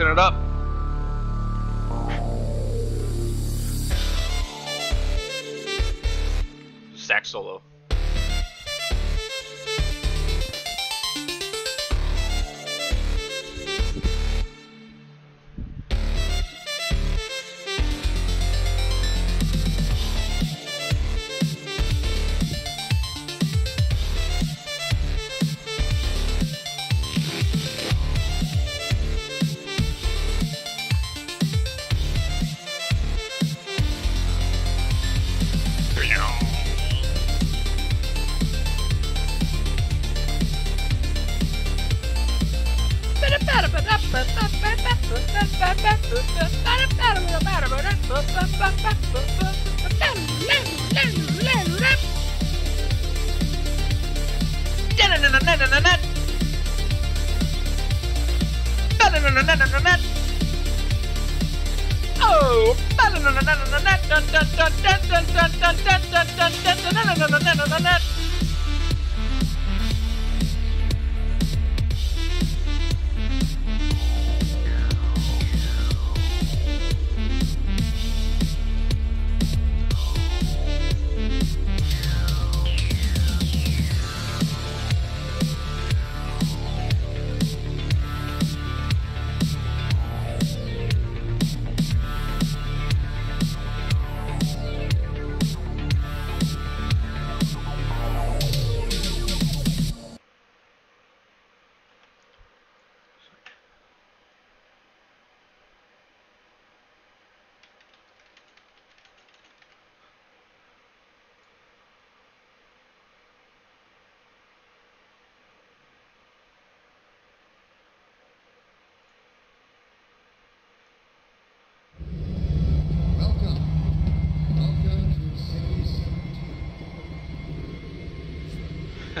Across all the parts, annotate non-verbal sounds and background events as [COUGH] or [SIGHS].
saxing it up.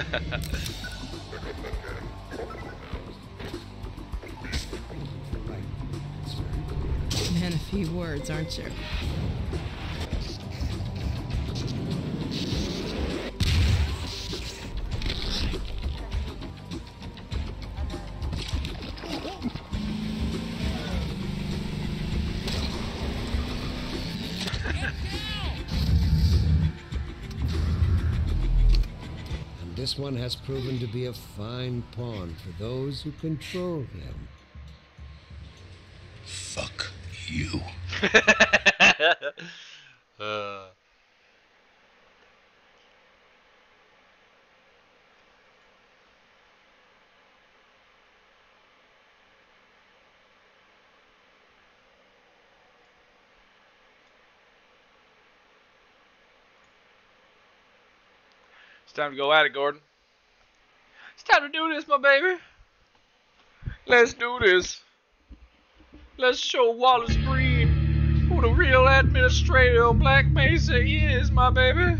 [LAUGHS] Man, a few words, aren't you? This one has proven to be a fine pawn for those who control him. Fuck you. [LAUGHS] uh, it's time to go at it, Gordon. It's time to do this, my baby. Let's do this. Let's show Wallace Breen who the real administrator of Black Mesa is, my baby.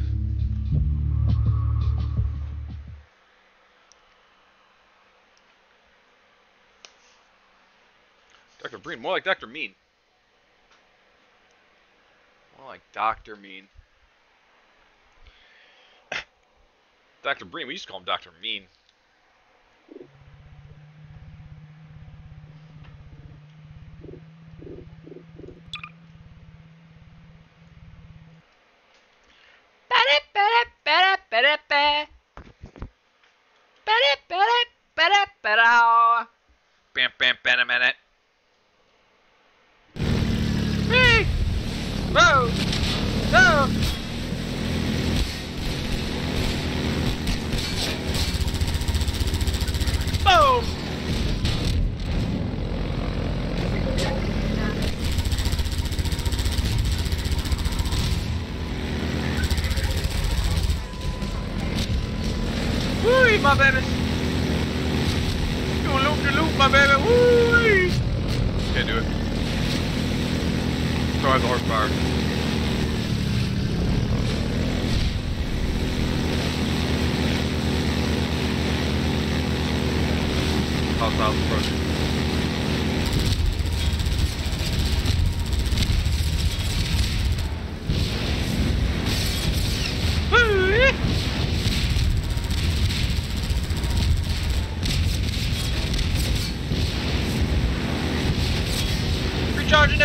Dr. Breen, more like Dr. Mean. More like Dr. Mean. Dr. Breen, we used to call him Dr. Mean. Bam, bam, bam, a minute. Hey! Whoa! Whoa! Boom! Woo, my baby. Do a loop de loop, my baby. Woo! Can't do it. Sorry, the horsepower.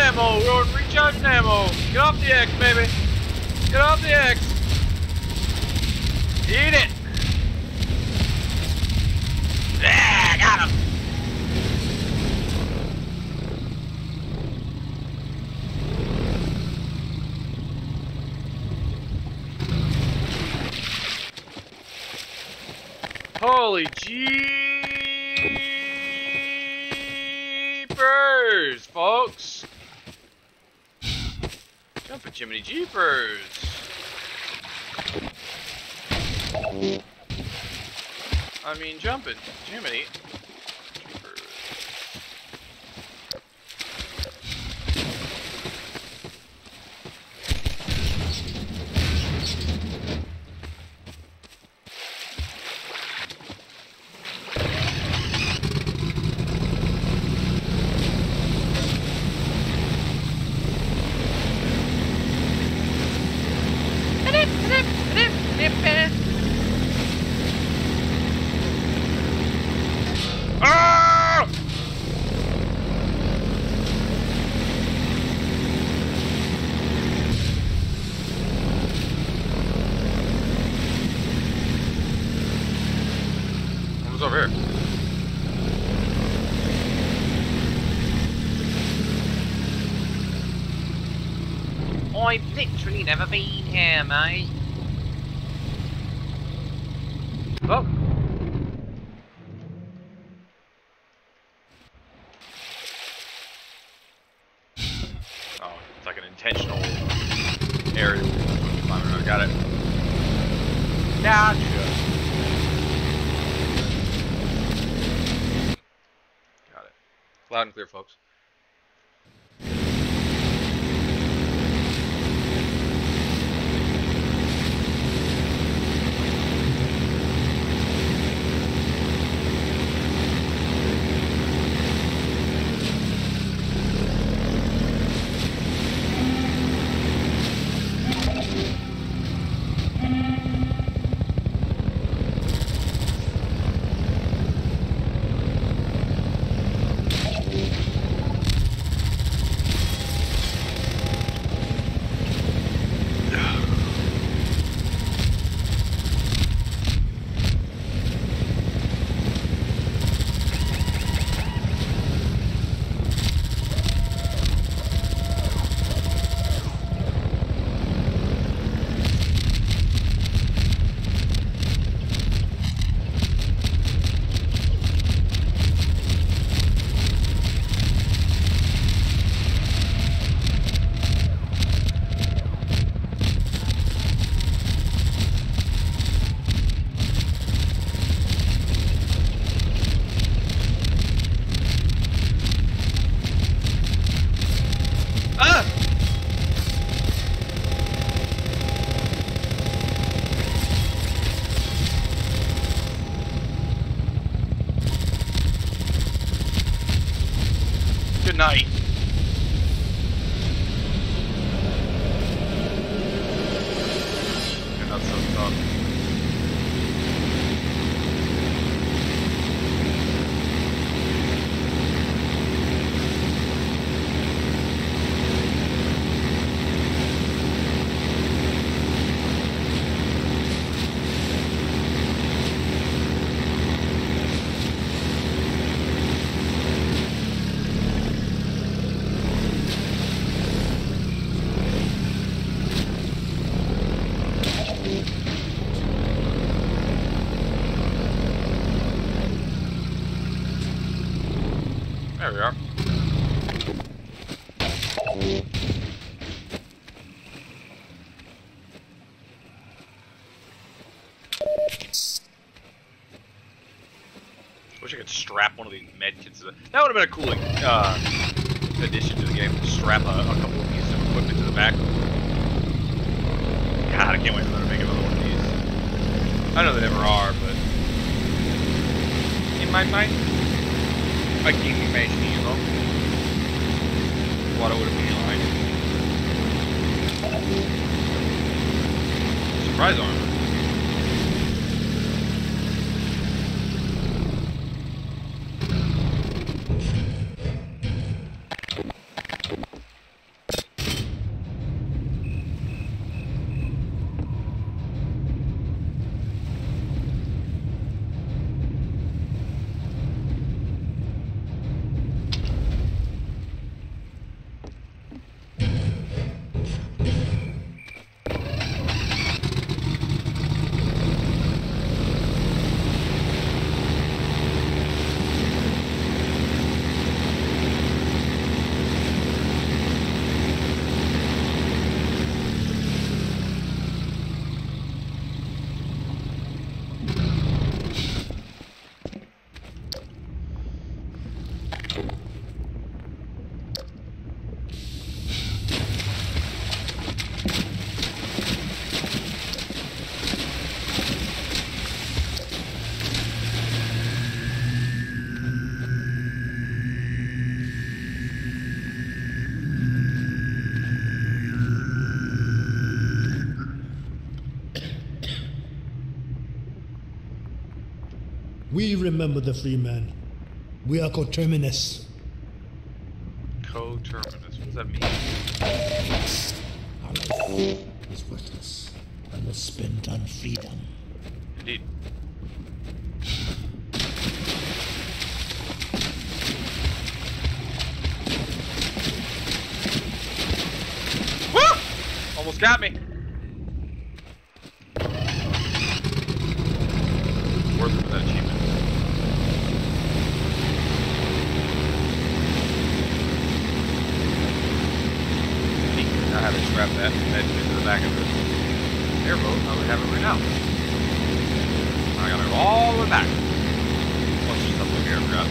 ammo. We're on recharging ammo. Get off the X, baby. Get off the X. Eat it. Yeah, got him. Holy jeepers, folks! Jumping Jiminy Jeepers! I mean, jumping Jiminy Jeepers. Ah! What's over here? I've literally never been here, mate. That would have been a cool uh, addition to the game. Strap a, a couple of pieces of equipment to the back. God, I can't wait for them to make another one of these. I know they never are, but in my mind, I can't imagine, you know, what it would have been like. Surprise armor. We remember the free man. We are coterminous. Co-terminus. What does that mean? Our life is worthless unless spent on freedom. Indeed. Woo! Almost got me. Worth it for that achievement. Neat. I have to strap that that into the back of the airboat. I would have it right now. I gotta go all the way back. Bunch of stuff over here, I forgot.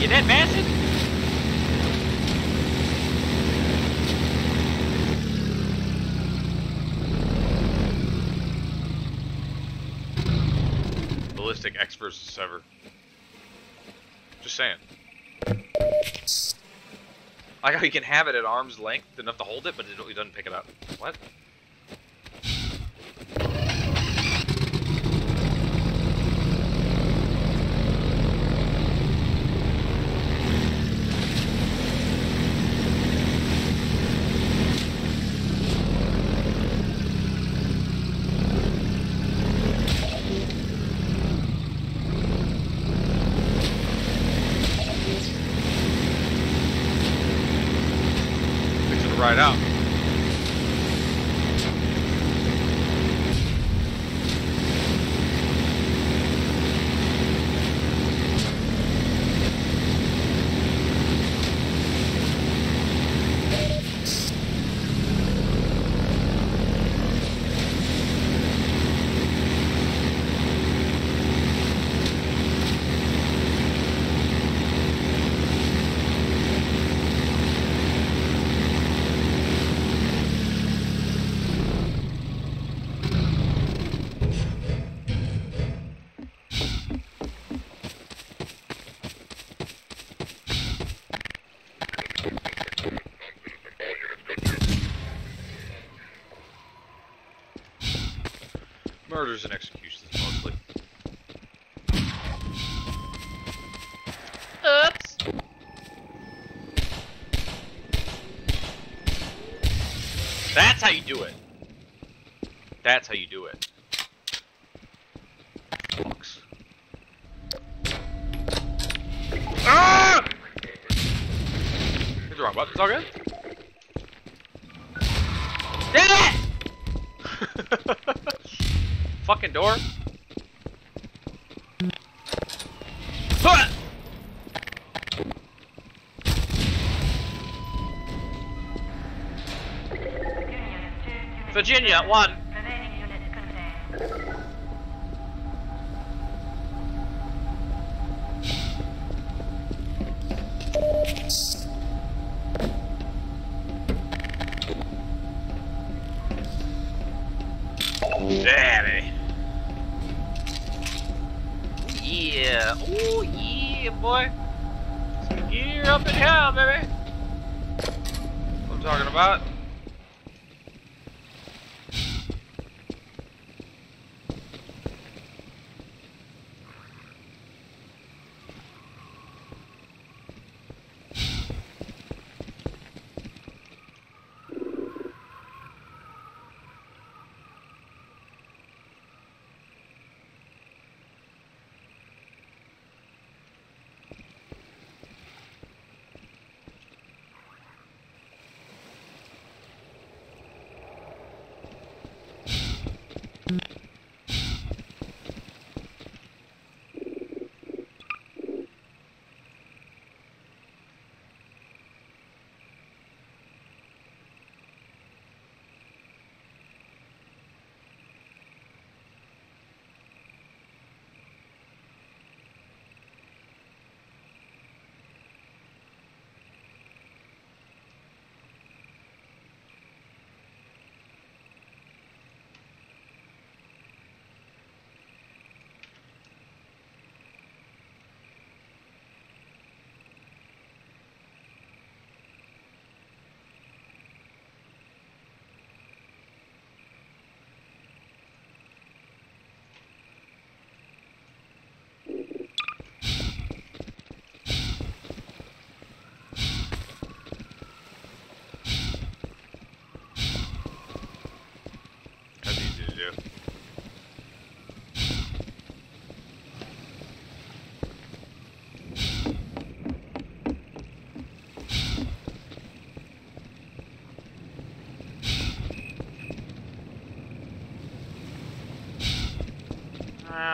You that massive? Versus Sever. Just saying. Like how you can have it at arm's length enough to hold it, but it doesn't pick it up. What? Fixing to ride out. Murders and executions mostly. Oops. That's how you do it. That's how you do it. Fucks. Ah! Hit the wrong button. It's all good. Damn it! [LAUGHS] Fucking door. Yeah.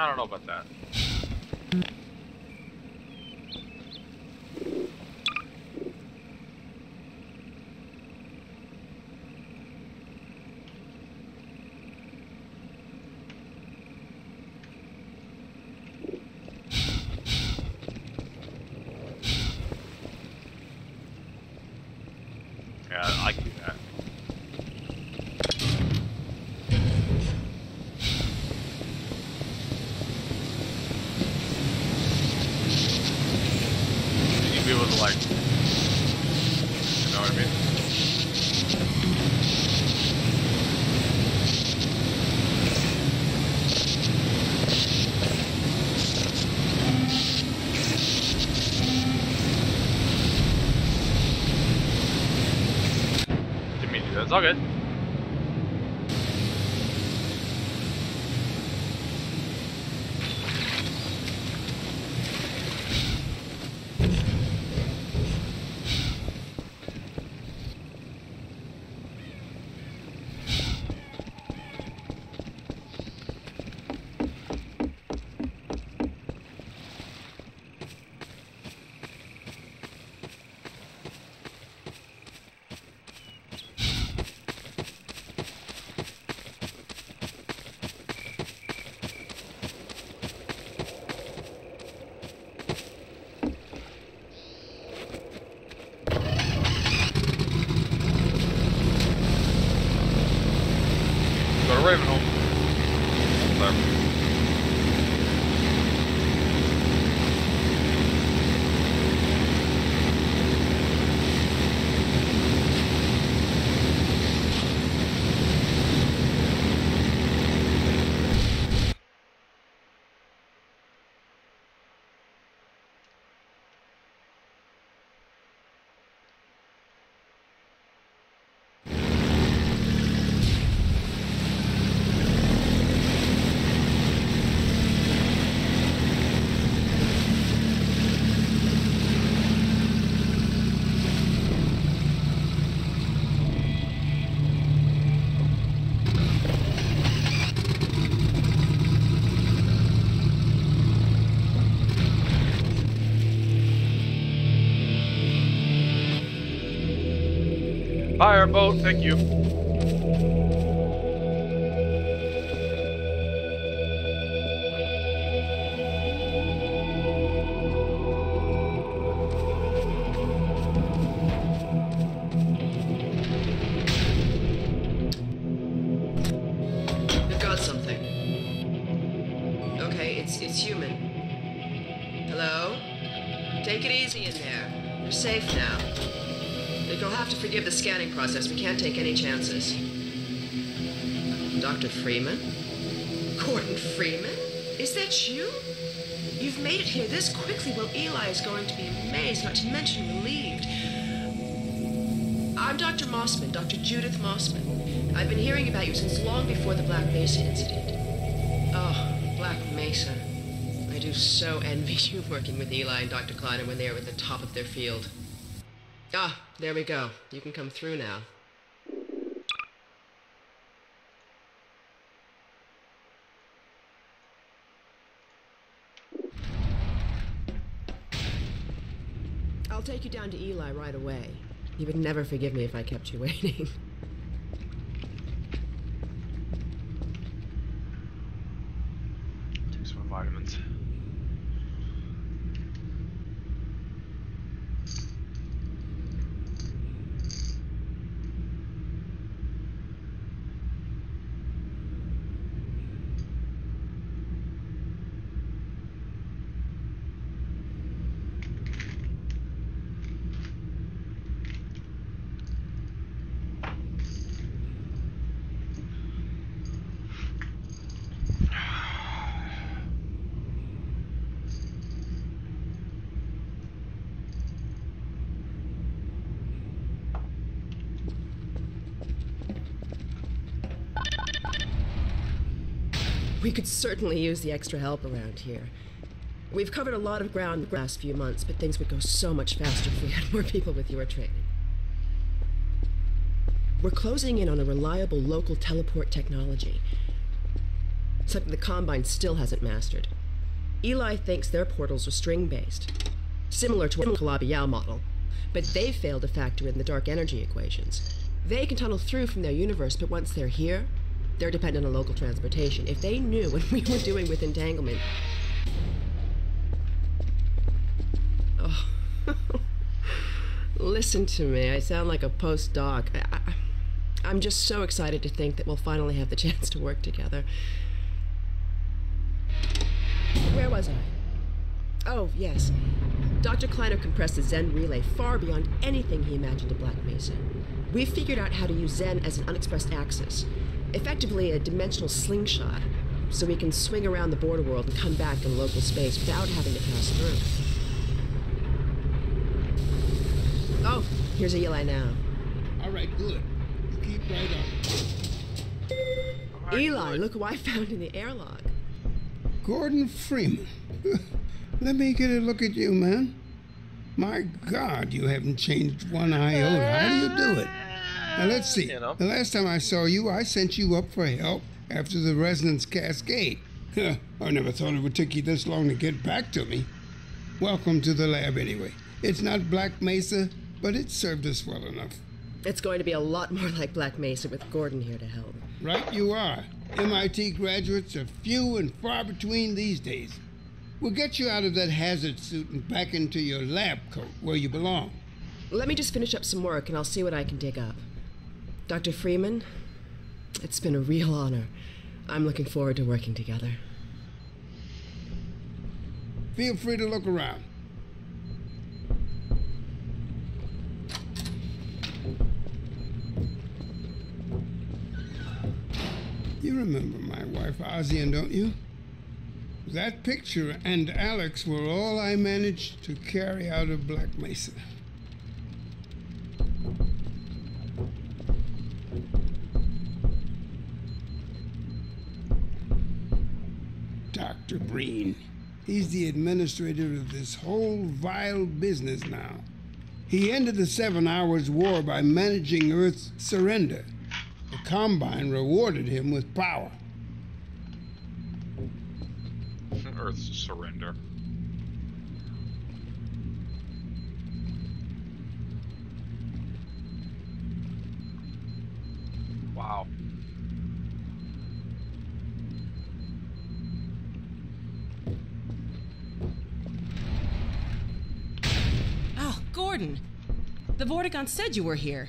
I don't know about that. Yeah, I can do that. You need to be able to like, you know what I mean? Didn't mean to do that. It's all good. Go to Ravenholm. There. Fireboat, thank you. That you? You've made it here this quickly. Well, Eli is going to be amazed, not to mention relieved. I'm Dr. Mossman, Dr. Judith Mossman. I've been hearing about you since long before the Black Mesa incident. Oh, Black Mesa. I do so envy [LAUGHS] you working with Eli and Dr. Kleiner when they were at the top of their field. Ah, there we go. You can come through now. I'll take you down to Eli right away. He would never forgive me if I kept you [LAUGHS] waiting. Take some vitamins. We could certainly use the extra help around here. We've covered a lot of ground the last few months, but things would go so much faster if we had more people with your training. We're closing in on a reliable local teleport technology. something the Combine still hasn't mastered. Eli thinks their portals are string based, similar to a Calabi-Yau model, but they failed to factor in the dark energy equations. They can tunnel through from their universe, but once they're here, they're dependent on local transportation. If they knew what [LAUGHS] we were doing with entanglement. Oh. [LAUGHS] Listen to me. I sound like a postdoc. I, I, I'm just so excited to think that we'll finally have the [LAUGHS] chance to work together. Where was I? Oh, yes. Dr. Kleiner compressed the Xen relay far beyond anything he imagined at Black Mesa. We've figured out how to use Xen as an unexpressed axis, effectively a dimensional slingshot, so we can swing around the border world and come back in local space without having to pass through. Oh, here's a Eli now. All right, good. You keep right on. Eli, look who I found in the airlock. Gordon Freeman. [LAUGHS] Let me get a look at you, man. My God, you haven't changed one iota. How do you do it? Now let's see. You know. The last time I saw you, I sent you up for help after the resonance cascade. I never thought it would take you this long to get back to me. Welcome to the lab, anyway. It's not Black Mesa, but it served us well enough. It's going to be a lot more like Black Mesa with Gordon here to help. Right you are. MIT graduates are few and far between these days. We'll get you out of that hazard suit and back into your lab coat where you belong. Let me just finish up some work and I'll see what I can dig up. Dr. Freeman, it's been a real honor. I'm looking forward to working together. Feel free to look around. You remember my wife Azian, don't you? That picture and Alyx were all I managed to carry out of Black Mesa. Dr. Breen. He's the administrator of this whole vile business now. He ended the Seven Hours War by managing Earth's surrender. The Combine rewarded him with power. [LAUGHS] Earth's surrender. Wow. Gordon! The Vortigaunt said you were here.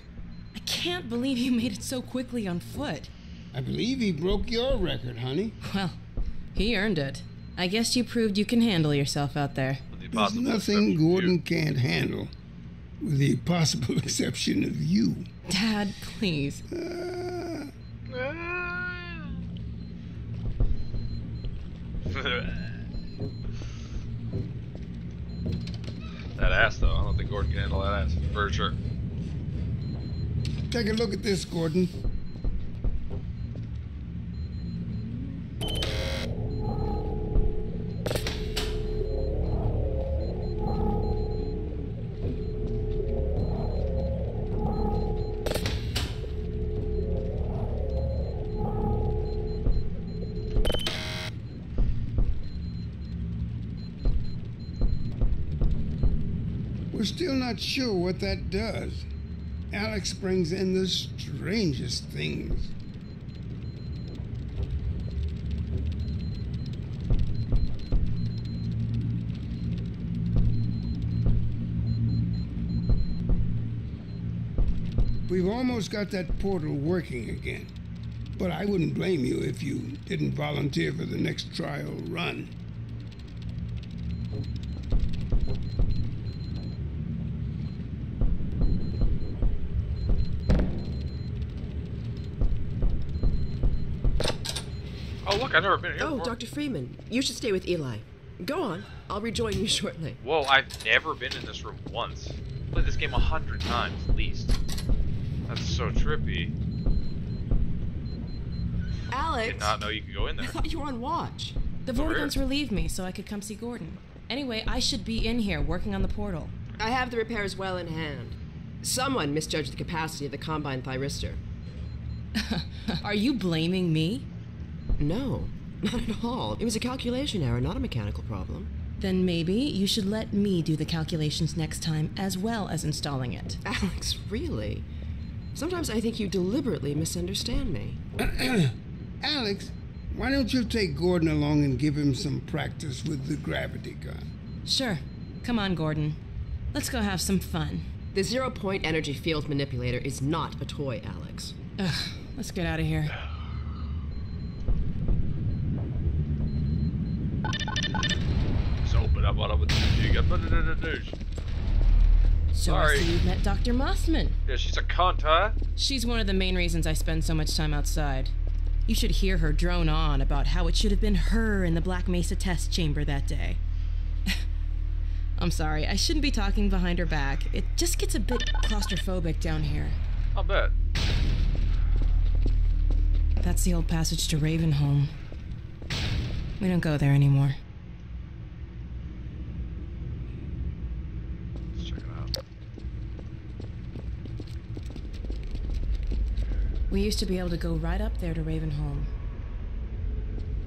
I can't believe you made it so quickly on foot. I believe he broke your record, honey. Well, he earned it. I guess you proved you can handle yourself out there. There's nothing Gordon can't handle, with the possible [LAUGHS] exception of you. Dad, please. Uh, [LAUGHS] [LAUGHS] that ass, though. I don't think Gordon can handle that ass for sure. take a look at this, Gordon. Not sure what that does. Alyx brings in the strangest things. We've almost got that portal working again. But I wouldn't blame you if you didn't volunteer for the next trial run. Oh, look, I've never been here Oh, before. Dr. Freeman, you should stay with Eli. Go on. I'll rejoin you [LAUGHS] shortly. Whoa, I've never been in this room once. I've Played this game a hundred times, at least. That's so trippy. Alyx! I Did not know you could go in there. I there. thought you were on watch. The Over here. Relieved me so I could come see Gordon. Anyway, I should be in here working on the portal. I have the repairs well in hand. Someone misjudged the capacity of the Combine thyristor. [LAUGHS] Are you blaming me? No, Not at all. It was a calculation error, not a mechanical problem. Then maybe you should let me do the calculations next time as well as installing it. Alyx, really? Sometimes I think you deliberately misunderstand me. [CLEARS THROAT] Alyx, why don't you take Gordon along and give him some practice with the gravity gun? Sure. Come on, Gordon. Let's go have some fun. The zero point energy field manipulator is not a toy, Alyx. Ugh, let's get out of here. So, but I what I would do. So Sorry. I see you've met Dr. Mossman. Yeah, she's a cunt, huh? She's one of the main reasons I spend so much time outside. You should hear her drone on about how it should have been her in the Black Mesa test chamber that day. [LAUGHS] I'm sorry, I shouldn't be talking behind her back. It just gets a bit claustrophobic down here. I'll bet. That's the old passage to Ravenholm. We don't go there anymore. Let's check it out. We used to be able to go right up there to Ravenholm.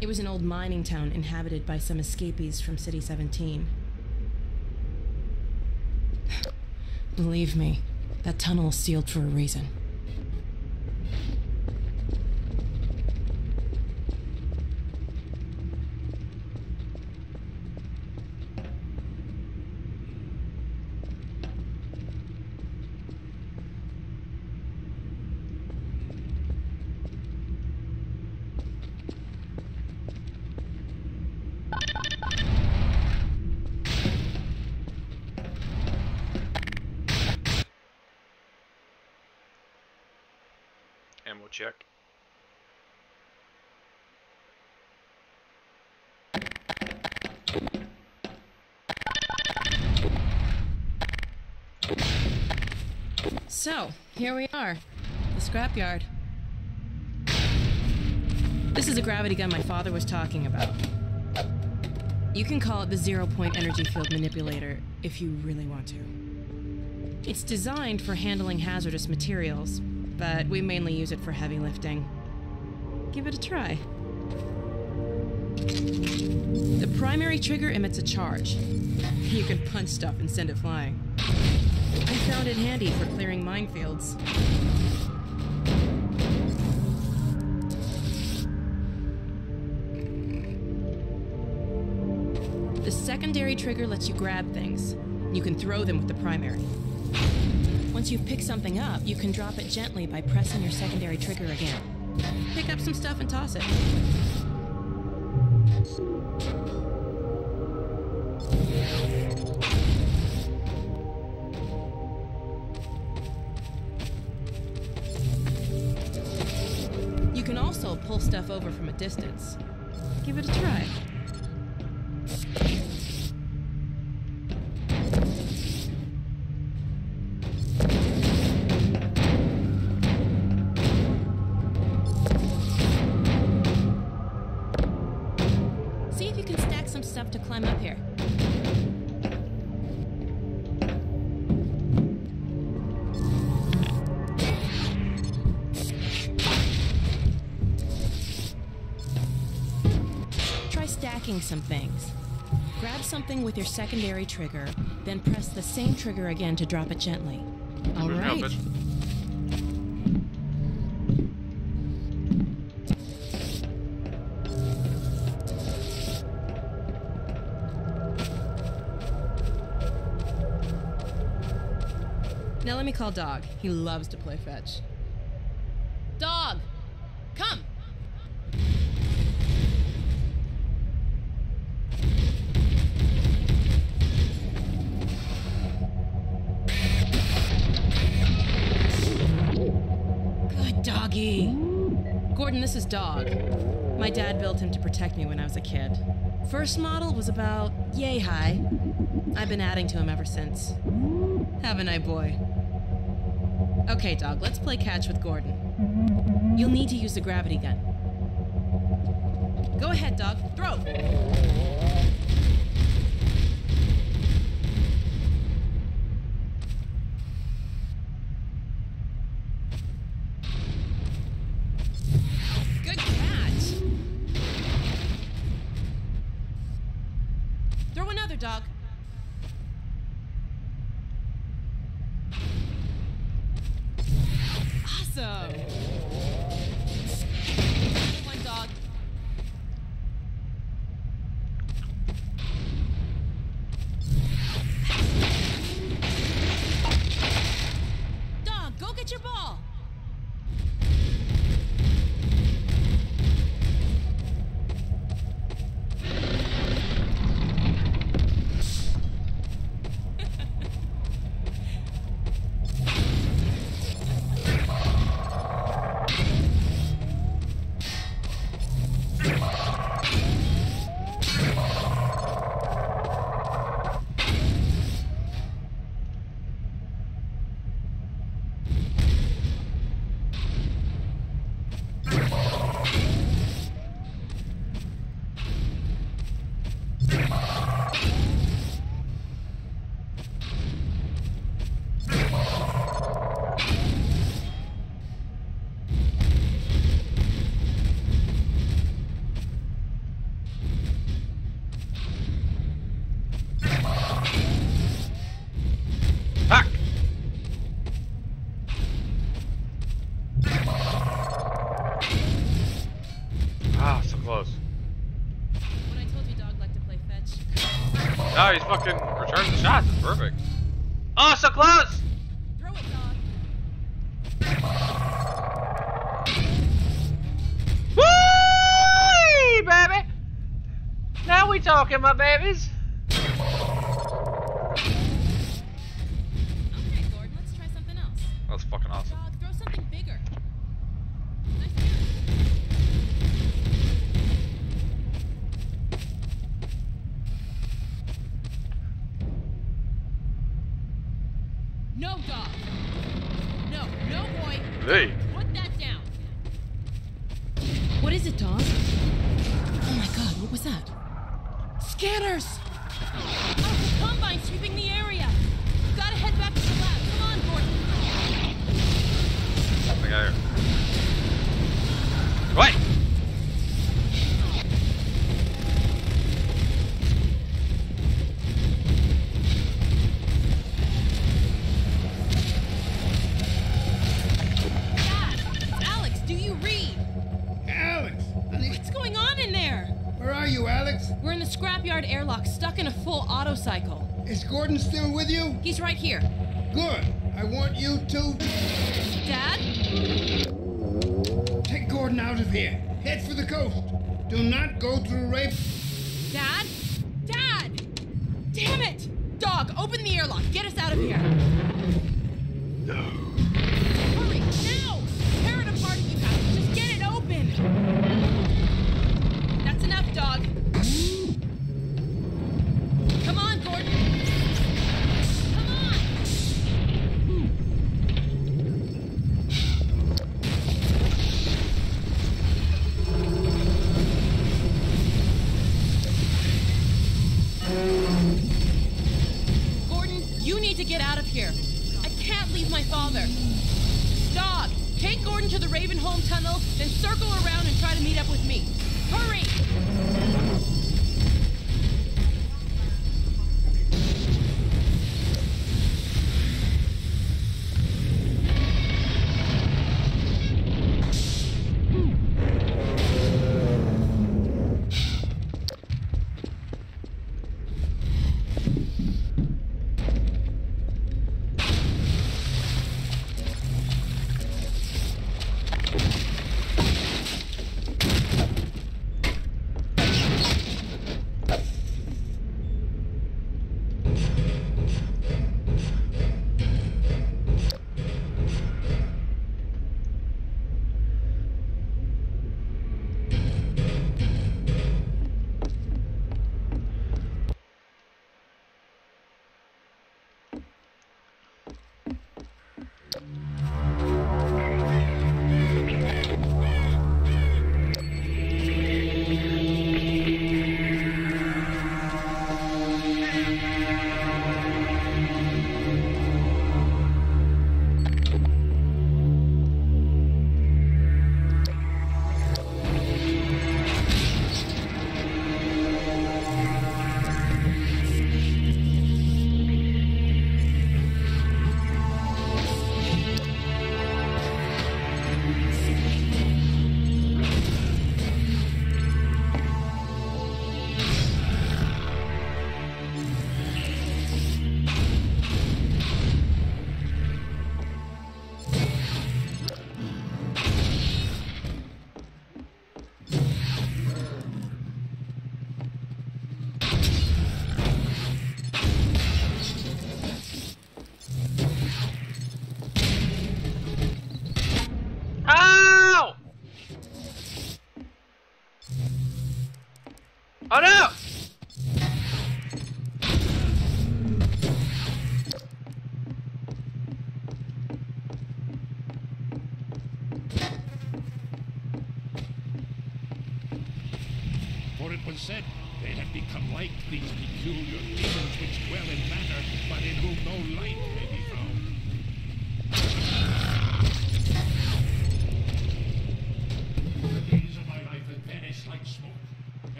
It was an old mining town inhabited by some escapees from City 17. Believe me, that tunnel is sealed for a reason. Here we are. The scrapyard. This is a gravity gun my father was talking about. You can call it the zero point energy field manipulator if you really want to. It's designed for handling hazardous materials, but we mainly use it for heavy lifting. Give it a try. The primary trigger emits a charge. You can punch stuff and send it flying. I found it handy for clearing minefields. The secondary trigger lets you grab things. You can throw them with the primary. Once you've picked something up, you can drop it gently by pressing your secondary trigger again. Pick up some stuff and toss it. You distance. Give it a try. Grab with your secondary trigger, then press the same trigger again to drop it gently. All There's no right. bitch. Now let me call Dog. He loves to play fetch. Built him to protect me when I was a kid. First model was about yay high. I've been adding to him ever since. Haven't I, boy? Okay, dog, let's play catch with Gordon. You'll need to use the gravity gun. Go ahead, dog. Throw! fucking return the shots. It's perfect. Oh, so close! Throw it. Woo! baby! Now we talking, my babies.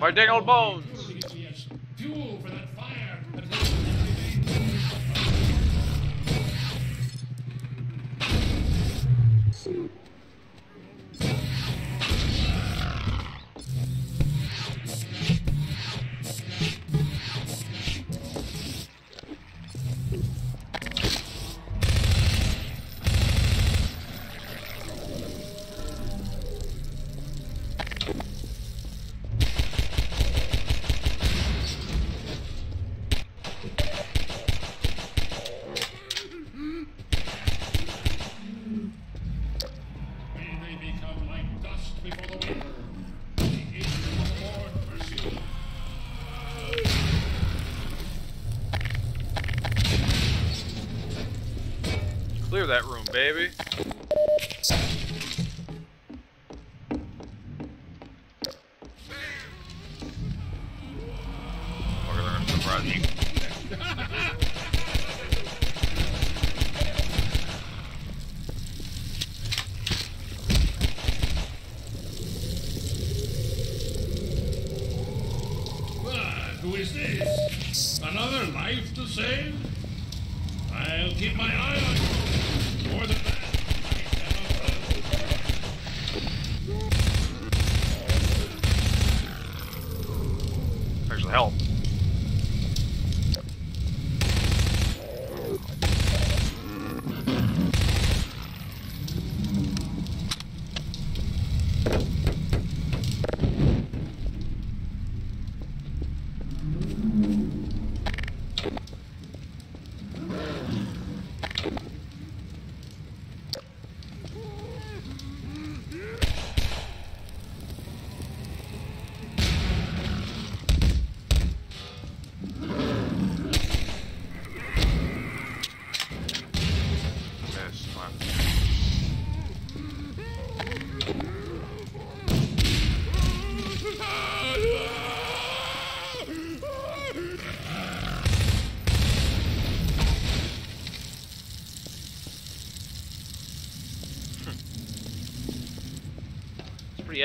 My dingle bones. baby.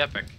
epic.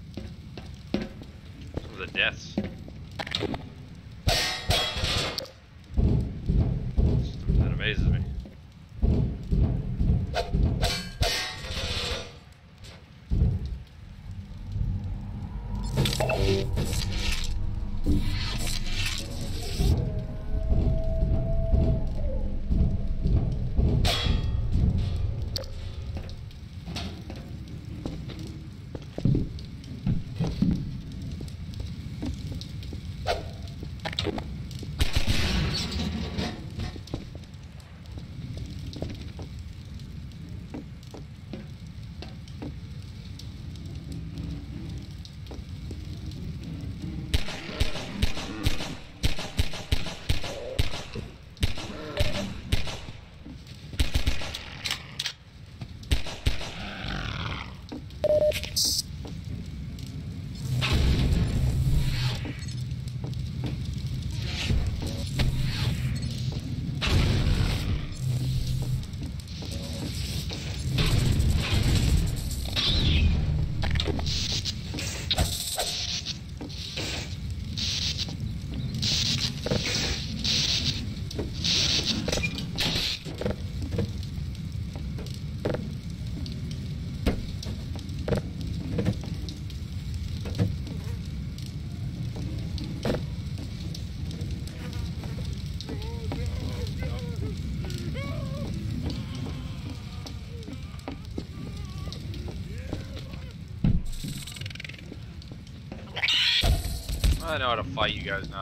I know how to fight you guys now.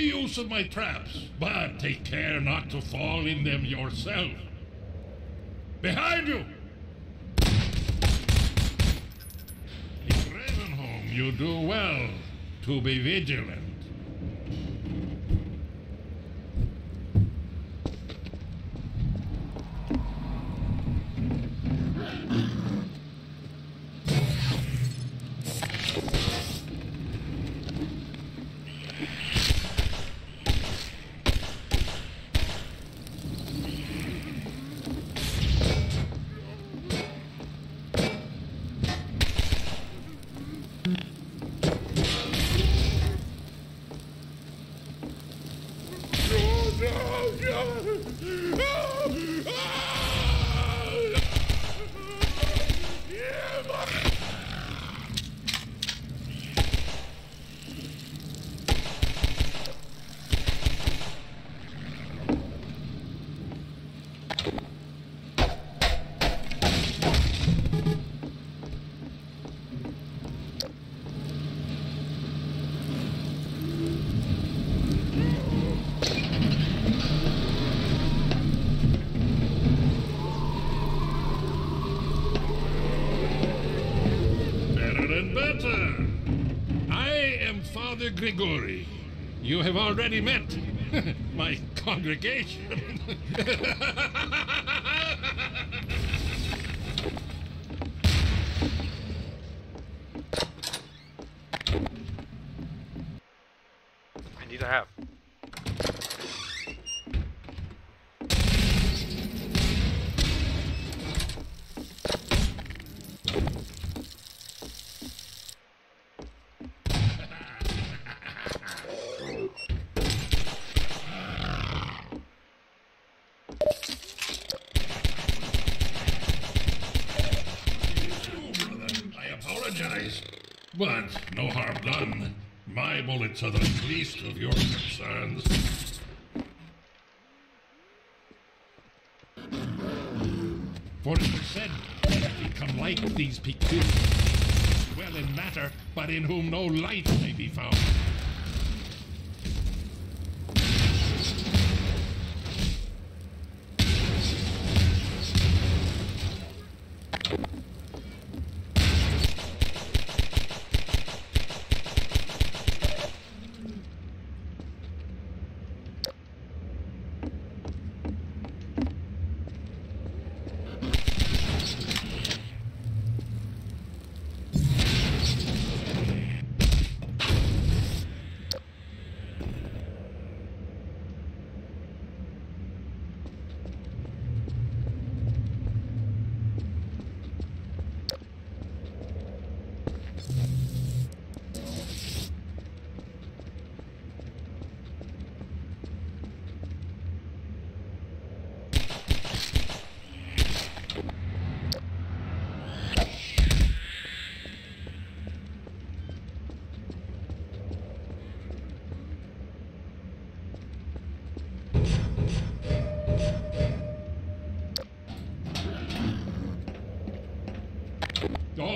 Free use of my traps, but take care not to fall in them yourself. Behind you! In Ravenholm, you do well to be vigilant. Already met [LAUGHS] my congregation. [LAUGHS] I need a have. I apologize, but no harm done. My bullets are the least of your concerns. For it was said, become like these peculiar well in matter, but in whom no light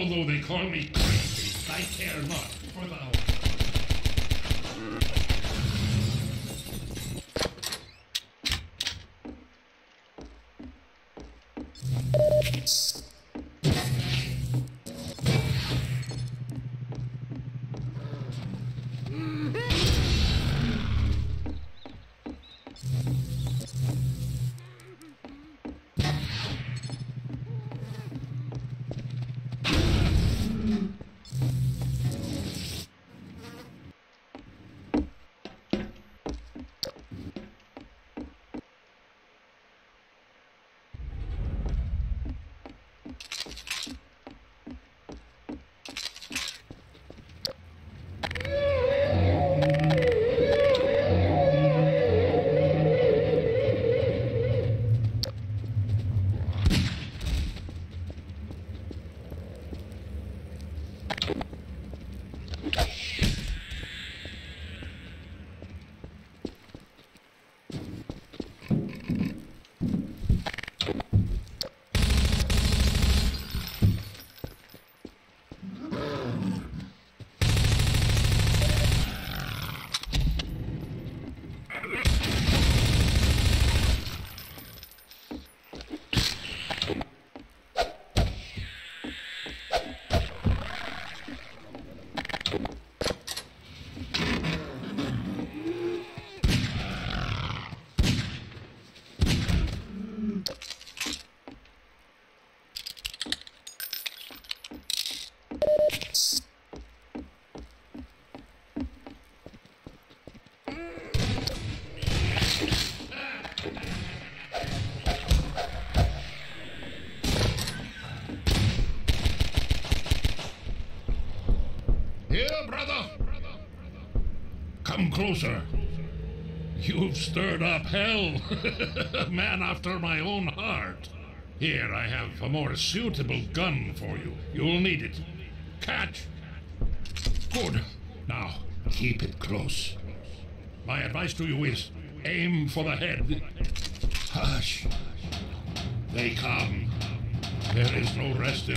Although they call me crazy, I care not, closer. You've stirred up hell. [LAUGHS] Man after my own heart. Here, I have a more suitable gun for you. You'll need it. Catch. Good. Now, keep it close. My advice to you is aim for the head. Hush. They come. There is no rest in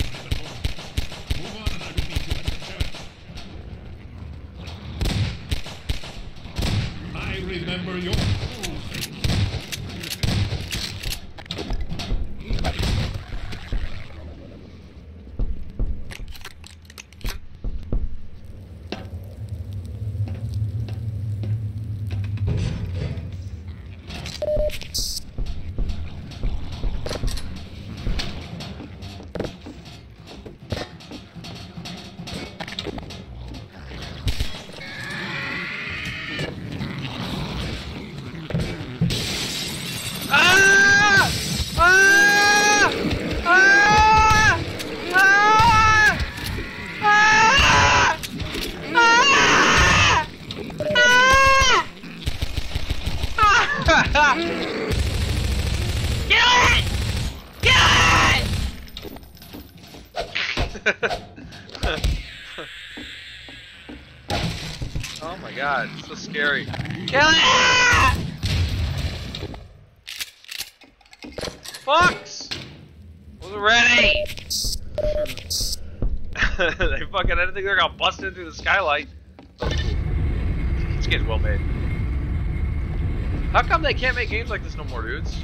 scary. Kill it! Fucks! Wasn't ready! [LAUGHS] they fucking, I didn't think they were gonna bust in through the skylight. This game's well made. How come they can't make games like this no more, dudes?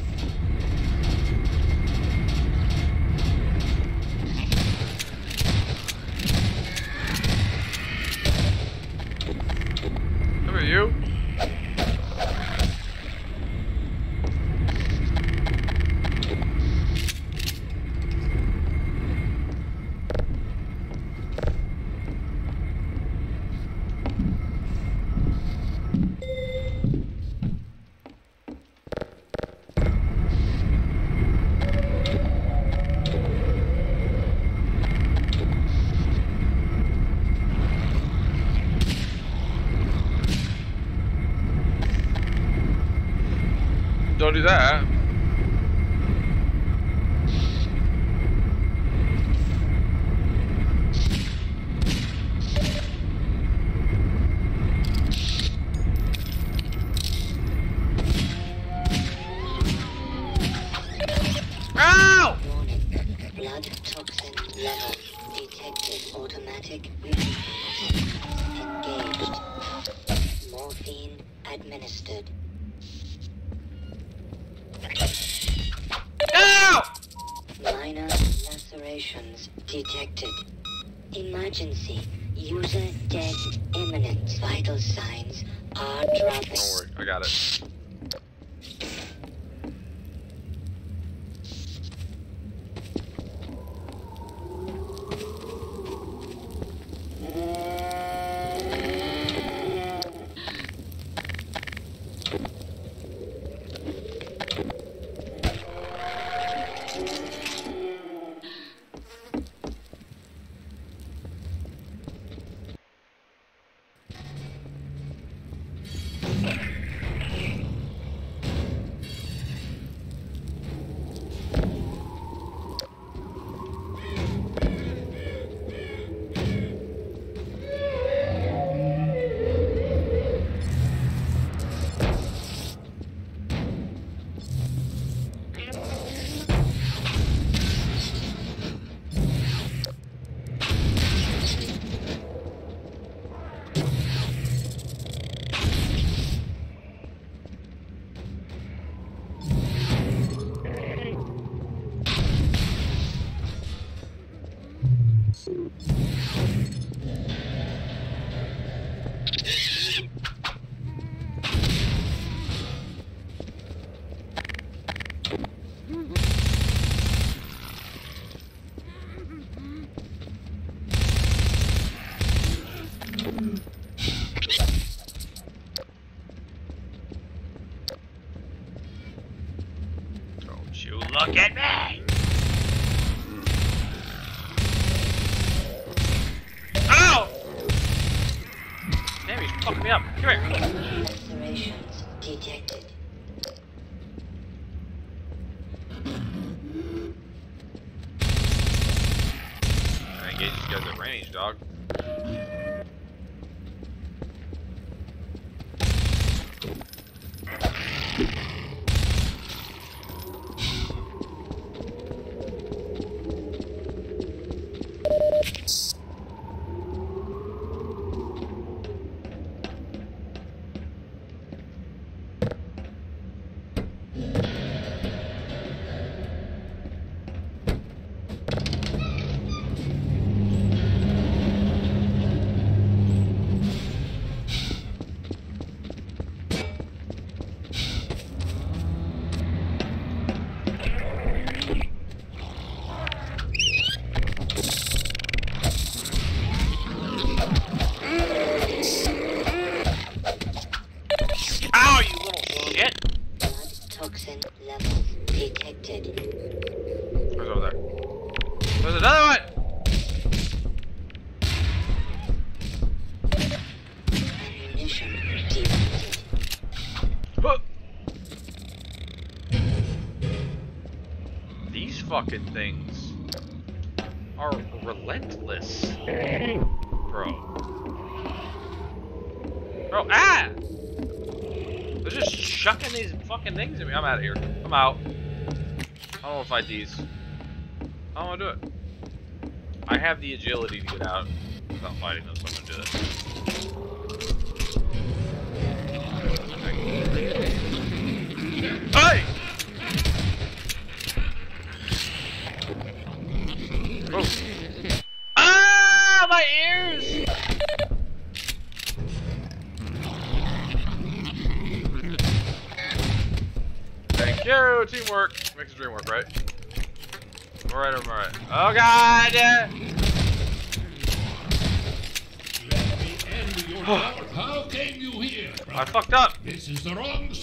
Stop fighting those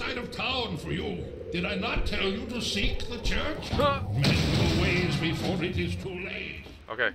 side of town for you. Did I not tell you to seek the church? Mend your ways before it is too late. Okay.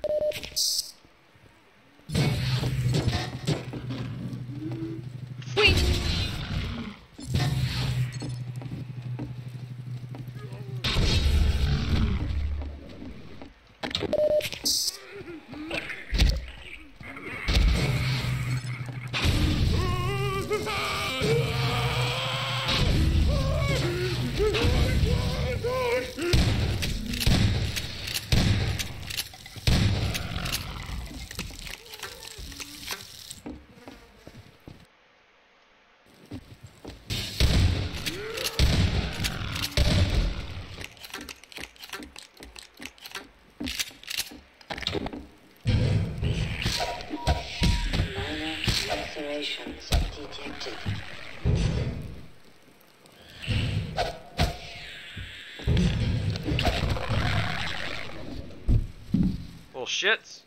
little shits.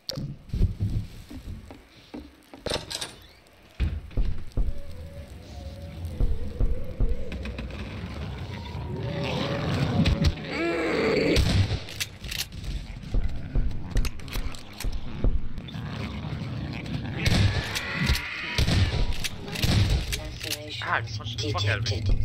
God.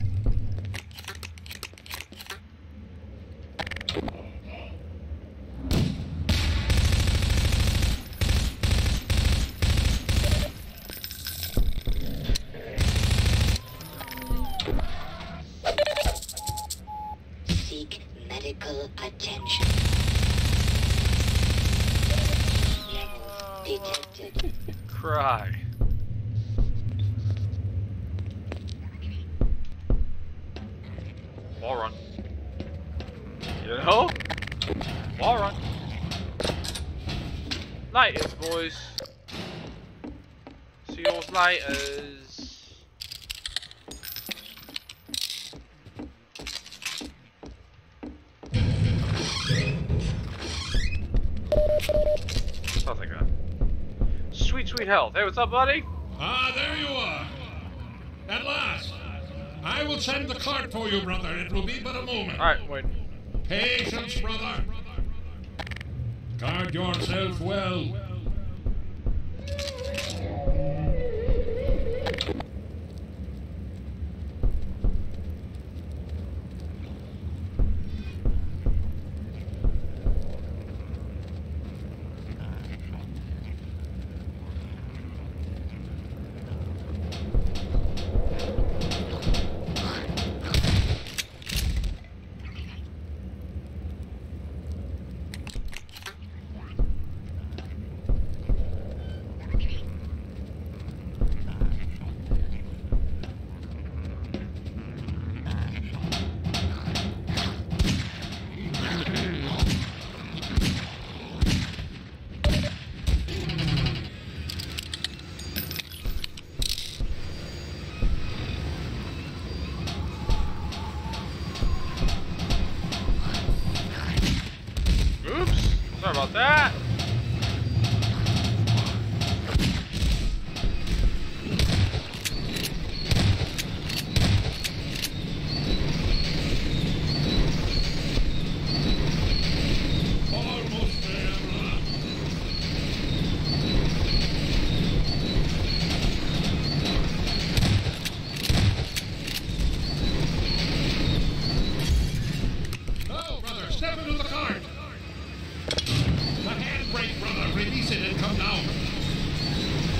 What's up, buddy? Ah, there you are. At last. I will send the card for you, brother. It will be but a moment. All right, wait.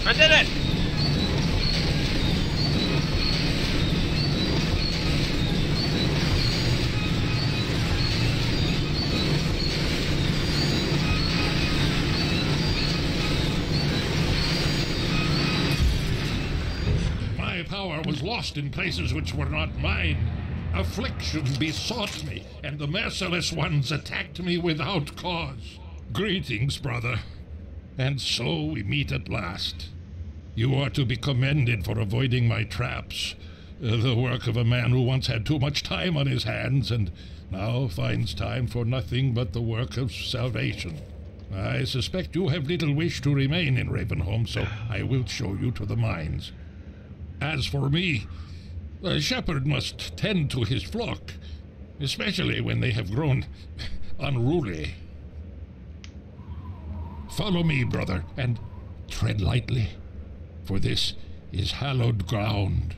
I did it! My power was lost in places which were not mine. Affliction besought me, and the merciless ones attacked me without cause. Greetings, brother. And so we meet at last. You are to be commended for avoiding my traps. Uh, the work of a man who once had too much time on his hands and now finds time for nothing but the work of salvation. I suspect you have little wish to remain in Ravenholm, so I will show you to the mines. As for me, a shepherd must tend to his flock, especially when they have grown [LAUGHS] unruly. Follow me, brother, and tread lightly, for this is hallowed ground.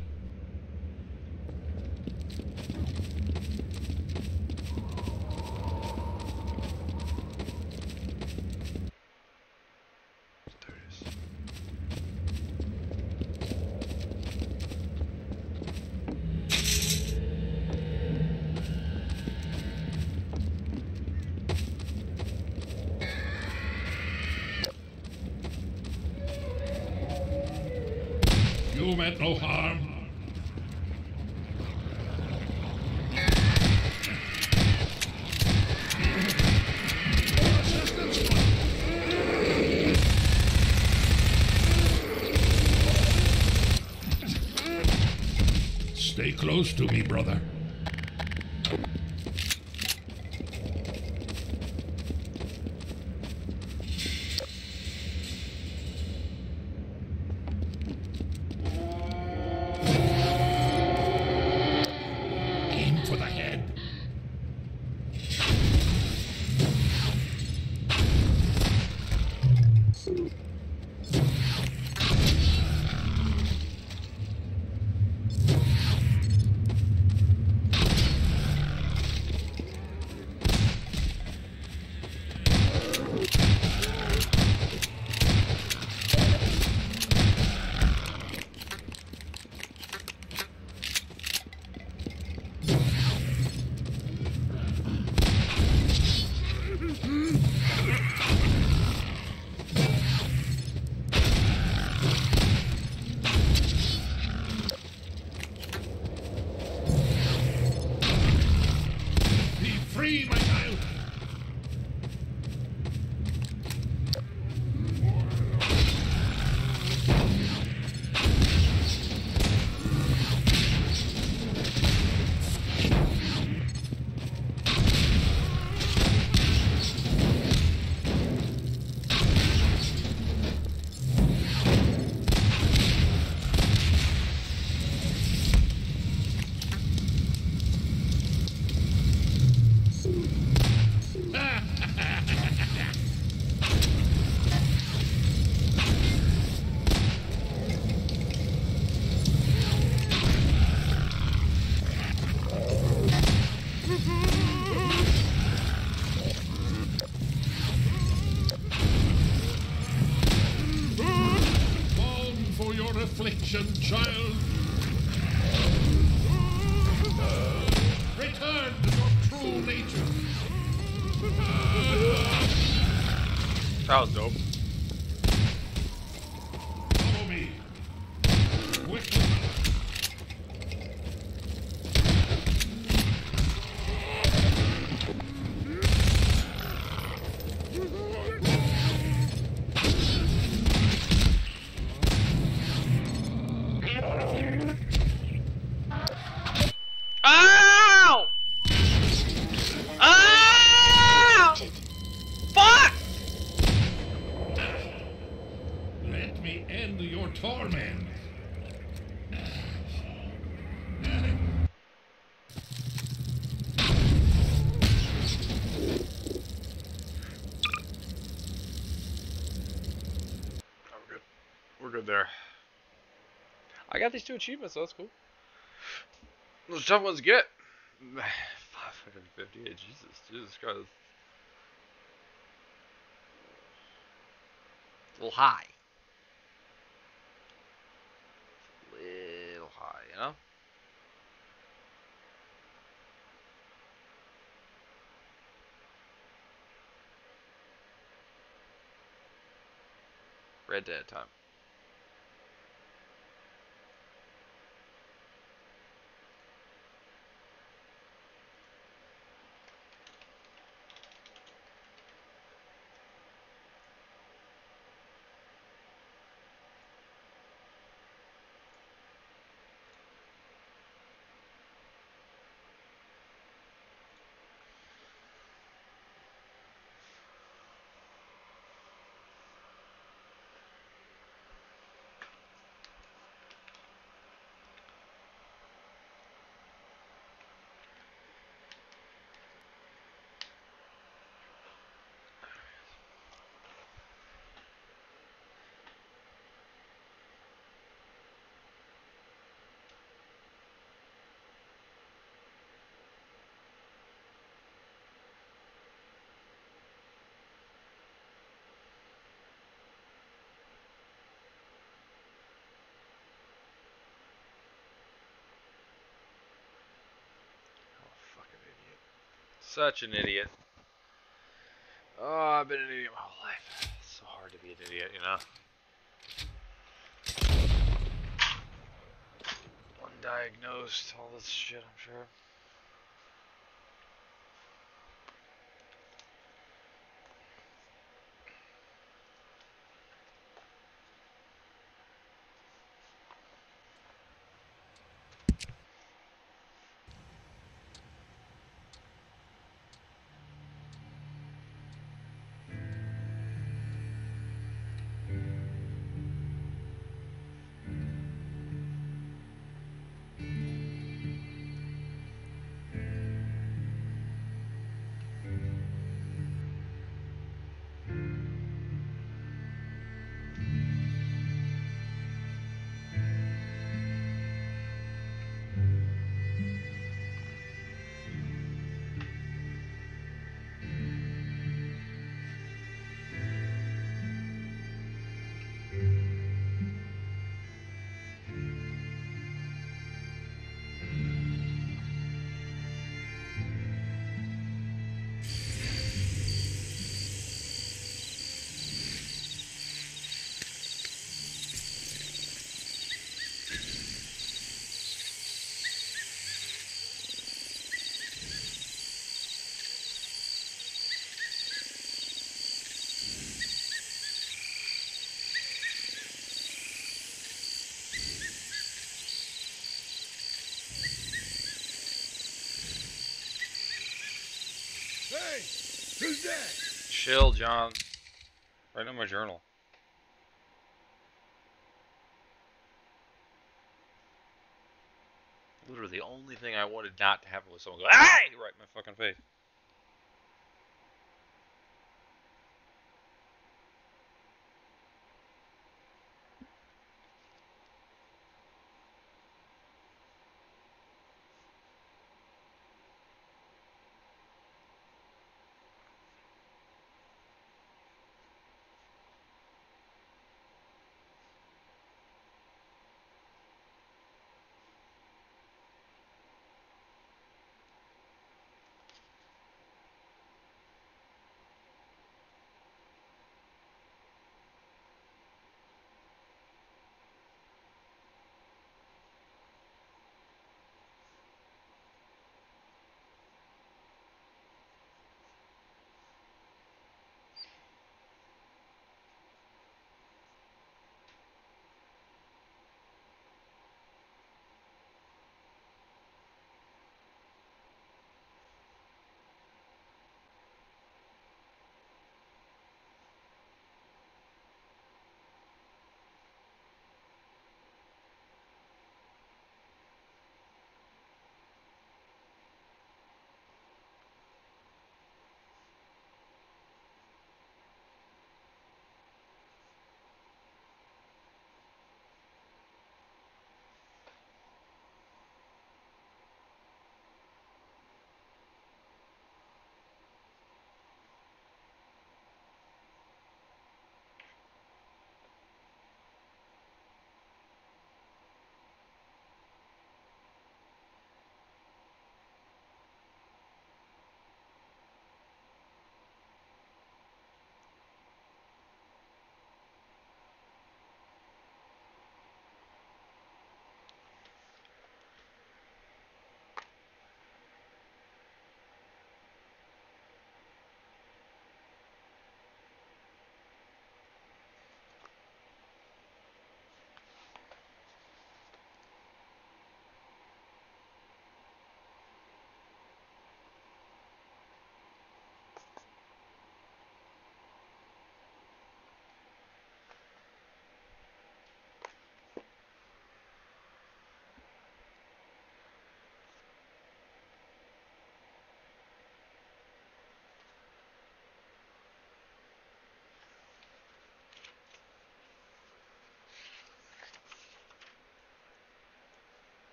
Got these two achievements, so that's cool. Those tough ones to get. [SIGHS] 558, Jesus, Jesus Christ. A little high. A little high, you know? Red Dead time. Fucking idiot. Such an idiot. Oh, I've been an idiot my whole life. It's so hard to be an idiot, you know? Undiagnosed, all this shit, I'm sure. Chill, John. Write in my journal. Literally, the only thing I wanted not to happen was someone go, "Hey!" right in my fucking face.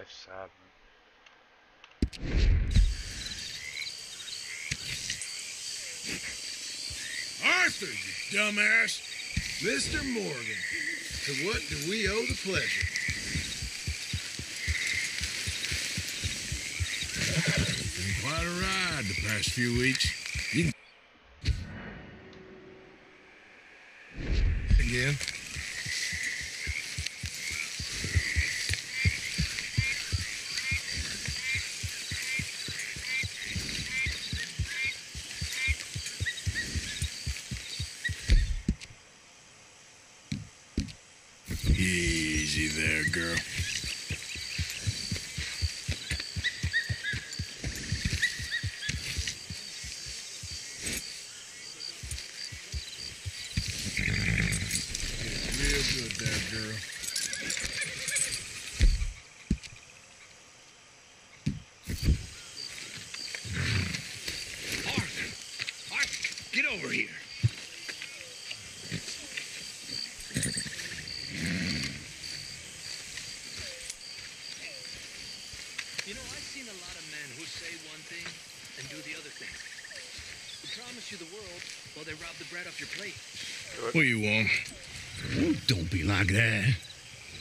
Life's sad, Arthur, you dumbass! Mr. Morgan, to what do we owe the pleasure? Been quite a ride the past few weeks. You again? Easy there, girl. Real good there, girl. Arthur! Arthur, get over here. You know, I've seen a lot of men who say one thing and do the other thing. Who promise you the world while they rob the bread off your plate. What you want? Don't be like that.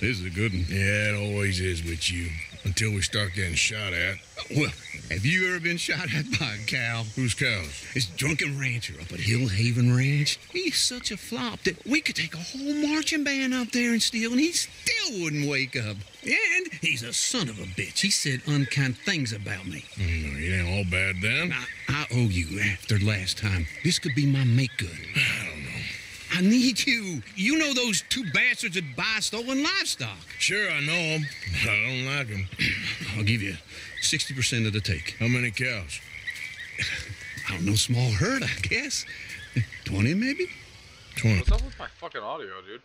This is a good one. Yeah, it always is with you. Until we start getting shot at. Well, have you ever been shot at by a cow? Whose cows? This drunken rancher up at Hill Haven Ranch. He's such a flop that we could take a whole marching band up there and steal, and he still wouldn't wake up. And he's a son of a bitch. He said unkind things about me. Mm, it ain't all bad then. I, I owe you after last time. This could be my make good. [SIGHS] I don't know. I need you. You know those two bastards that buy stolen livestock. Sure, I know them. I don't like them. [CLEARS THROAT] I'll give you 60% of the take. How many cows? [SIGHS] I don't know, small herd, I guess. [LAUGHS] 20 maybe? 20. What's up with my fucking audio, dude?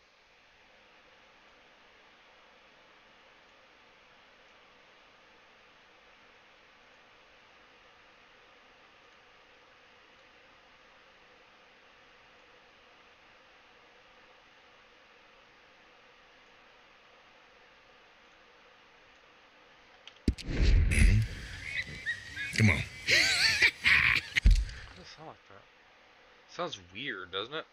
Come on. Why does it sound like that? Sounds weird, doesn't it?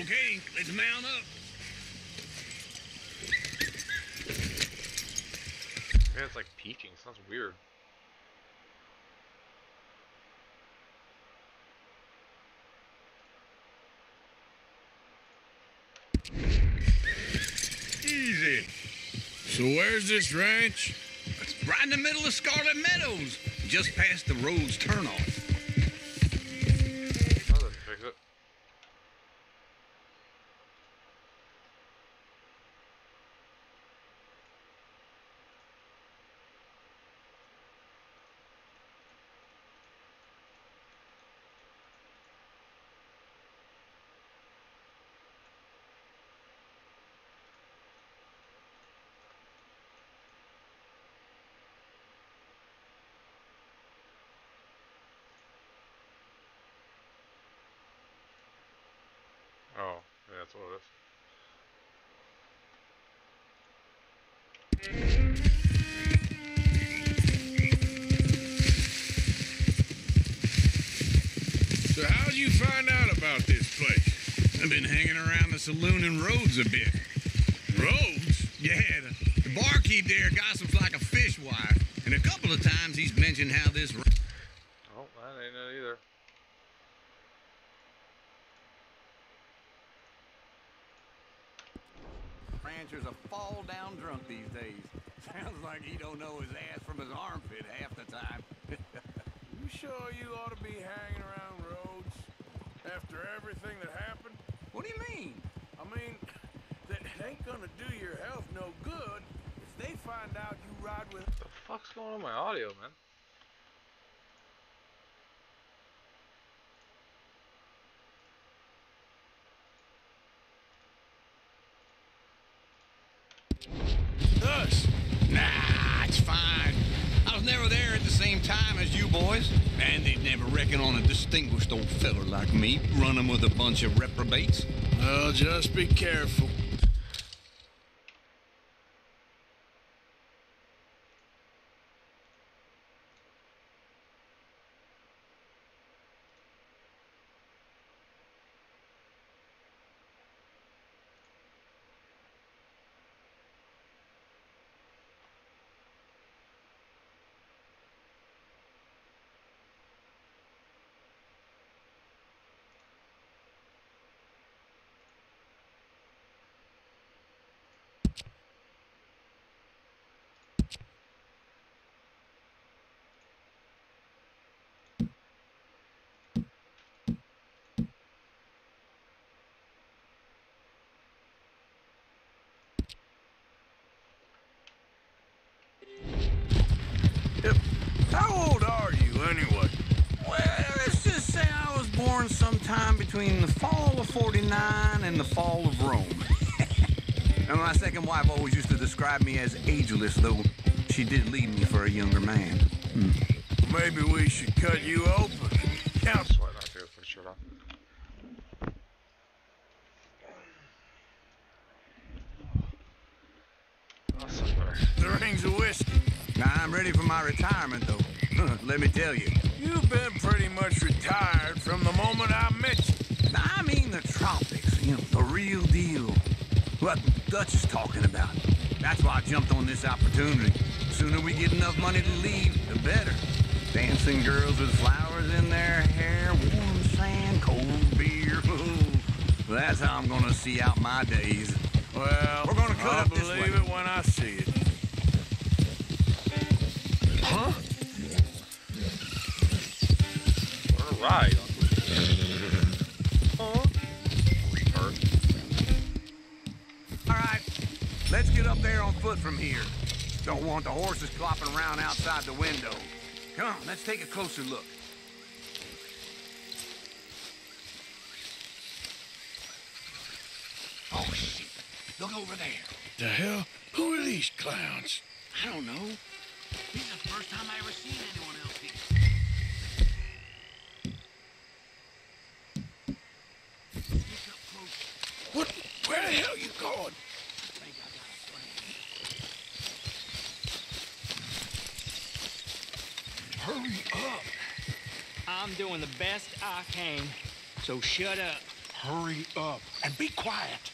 Okay, let's mount up. Yeah, it's like peaking. Sounds weird. Easy. So where's this ranch? It's right in the middle of Scarlett Meadows, just past the Rhodes turnoff. That doesn't fix it. It is. So how'd you find out about this place? I've been hanging around the saloon and Rhodes a bit. Rhodes? Yeah, the, the barkeep there gossips like a fishwife. And a couple of times he's mentioned how this. r- Oh, that ain't it either. Rancher's a fall down drunk these days. [LAUGHS] Sounds like he don't know his ass from his armpit half the time. [LAUGHS] You sure you ought to be hanging around Rhodes after everything that happened? what do you mean? I mean, [LAUGHS] that ain't gonna do your health no good if they find out you ride with. What the fuck's going on with my audio, man? us. Nah, it's fine. I was never there at the same time as you boys, and they'd never reckon on a distinguished old feller like me running with a bunch of reprobates. Well, just be careful. How old are you, anyway? Well, let's just say I was born sometime between the fall of 49 and the fall of Rome. [LAUGHS] and my second wife always used to describe me as ageless, though she did leave me for a younger man. Hmm. Maybe we should cut you open. Count. Sweat not to put the shirt off. Oh, so better. The rings of whiskey. Now, I'm ready for my retirement, though. Let me tell you. You've been pretty much retired from the moment I met you. I mean the tropics, you know, the real deal. What Dutch is talking about. That's why I jumped on this opportunity. The sooner we get enough money to leave, the better. Dancing girls with flowers in their hair, warm sand, cold beer. [LAUGHS] That's how I'm gonna see out my days. Well, We're gonna cut I'll up this believe way. it when I see it. What a ride. Huh? All right, let's get up there on foot from here. Don't want the horses flopping around outside the window. Come on, let's take a closer look. Oh, shit. Look over there. The hell? Who are these clowns? I don't know. This is the first time I ever seen anyone else here. Sneak up close. What? Where the hell you going? Think I got a plan. Hurry up. I'm doing the best I can, so shut up. Hurry up. And be quiet.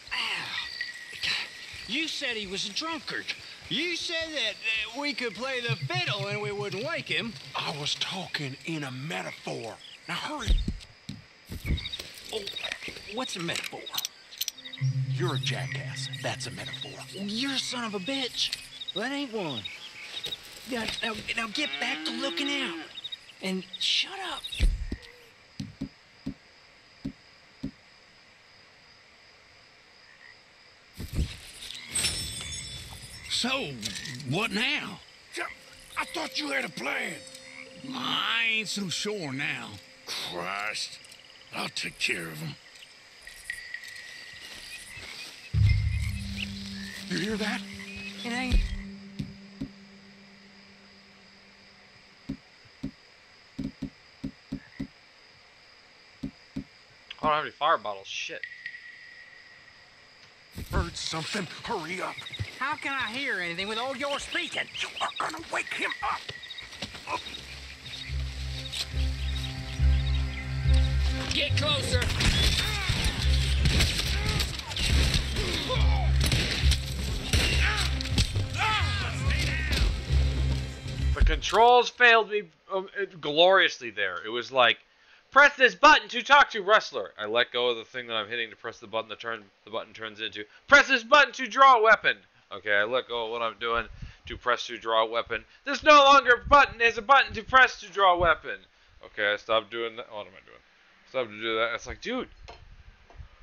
You said he was a drunkard. You said that, that we could play the fiddle and we wouldn't wake him. I was talking in a metaphor. Now hurry. Oh, what's a metaphor? You're a jackass. That's a metaphor. You're a son of a bitch. Well, that ain't one. Now, now, now get back to looking out. And shut up. So, what now? I thought you had a plan. I ain't so sure now. Christ. I'll take care of him. You hear that? It ain't. I don't have any fire bottles. Shit. Heard something. Hurry up. How can I hear anything with all your speaking? You are gonna wake him up. Get closer. The controls failed me um, gloriously there. It was like, press this button to talk to wrestler. I let go of the thing that I'm hitting to press the button. The turn the button turns into press this button to draw a weapon. Okay, I let go of oh, what I'm doing to press to draw a weapon. There's no longer a button. There's a button to press to draw a weapon. Okay, I stopped doing that. What am I doing? Stop to do that. It's like, dude,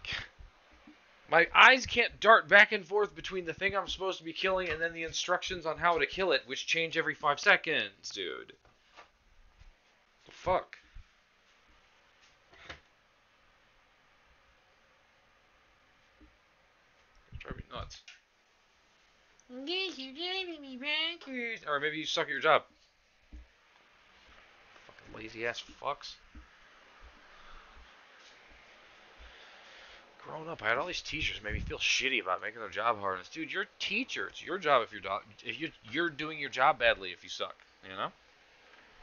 [LAUGHS] my eyes can't dart back and forth between the thing I'm supposed to be killing and then the instructions on how to kill it, which change every five seconds, dude. The fuck? Or maybe you suck at your job. Fucking lazy ass fucks. Growing up, I had all these teachers made me feel shitty about making their job hard. It's, dude, you're a teacher. It's your job if you're do- if you you're doing your job badly if you suck. You know,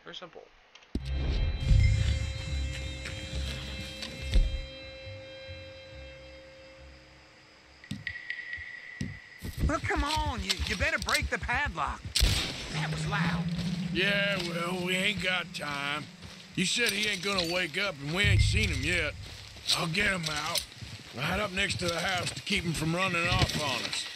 very simple. Well, come on. You, you better break the padlock. That was loud. Yeah, well, we ain't got time. You said he ain't gonna wake up, and we ain't seen him yet. I'll get him out. Right up next to the house to keep him from running off on us.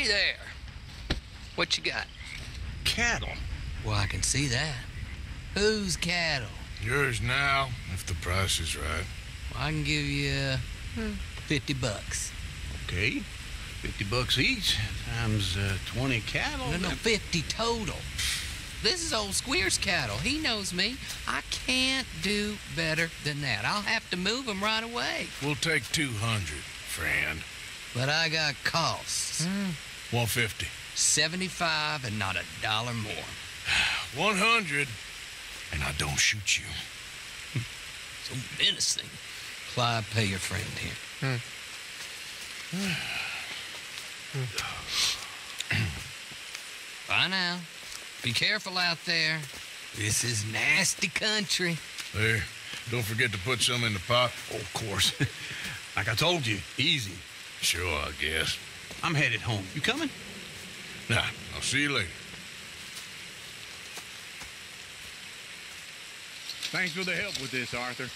Hey there. What you got? Cattle. Well, I can see that. Whose cattle? Yours now, if the price is right. Well, I can give you uh, 50 bucks. Okay. 50 bucks each times uh, 20 cattle. No, no, 50 total. This is old Squeer's cattle. He knows me. I can't do better than that. I'll have to move him right away. We'll take 200, friend. But I got costs. 150. 75 and not a dollar more. [SIGHS] 100, and I don't shoot you. [LAUGHS] So menacing. Clyde, pay your friend here. Hmm. hmm. [SIGHS] Bye now. Be careful out there. This is nasty country. There. Don't forget to put some in the pot. Oh, of course. [LAUGHS] like I told you, easy. Sure, I guess. I'm headed home. You coming? Nah, I'll see you later. Thanks for the help with this, Arthur.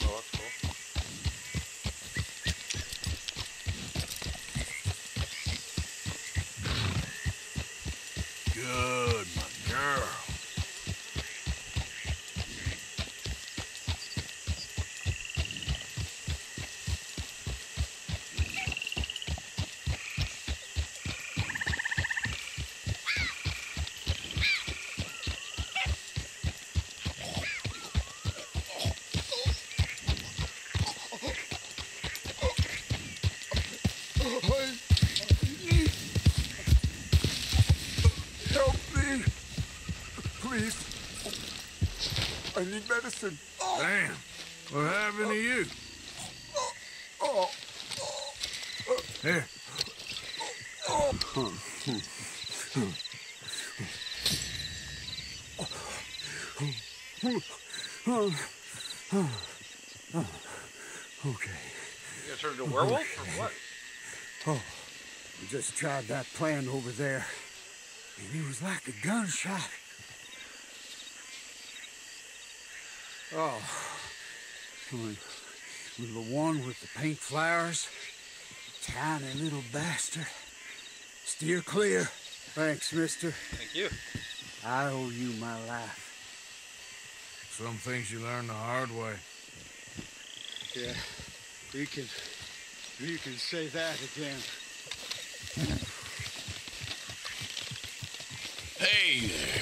Rainbow. I need medicine. Damn. What happened to you? Oh. Here. Okay. You gonna turn into a werewolf or what? Oh, we just tried that plan over there, and it was like a gunshot. Oh, with, with the one with the pink flowers, tiny little bastard. Steer clear. Thanks, mister. Thank you. I owe you my life. Some things you learn the hard way. Yeah, you can, you can say that again. Hey there,